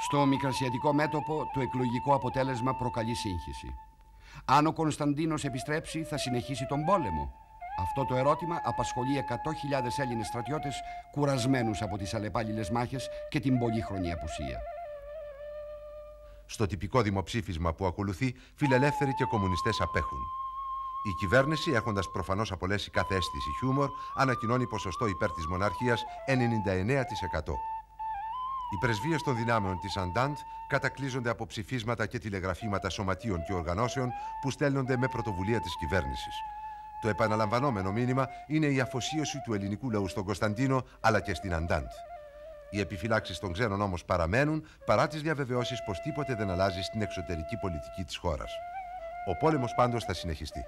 Στο μικρασιατικό μέτωπο το εκλογικό αποτέλεσμα προκαλεί σύγχυση. Αν ο Κωνσταντίνος επιστρέψει θα συνεχίσει τον πόλεμο. Αυτό το ερώτημα απασχολεί 100.000 Έλληνες στρατιώτες κουρασμένους από τις αλλεπάλληλες μάχες και την πολύχρονη απουσία. Στο τυπικό δημοψήφισμα που ακολουθεί, φιλελεύθεροι και κομμουνιστές απέχουν. Η κυβέρνηση, έχοντας προφανώς απολέσει κάθε αίσθηση χιούμορ, ανακοινώνει ποσοστό υπέρ της μοναρχίας 99%. Οι πρεσβείες των δυνάμεων της Αντάντ κατακλείζονται από ψηφίσματα και τηλεγραφήματα σωματείων και οργανώσεων που στέλνονται με πρωτοβουλία της κυβέρνησης. Το επαναλαμβανόμενο μήνυμα είναι η αφοσίωση του ελληνικού λαού στον Κωνσταντίνο αλλά και στην Αντάντ. Οι επιφυλάξεις των ξένων όμως παραμένουν παρά τις διαβεβαιώσεις πως τίποτε δεν αλλάζει στην εξωτερική πολιτική της χώρας. Ο πόλεμος πάντως θα συνεχιστεί.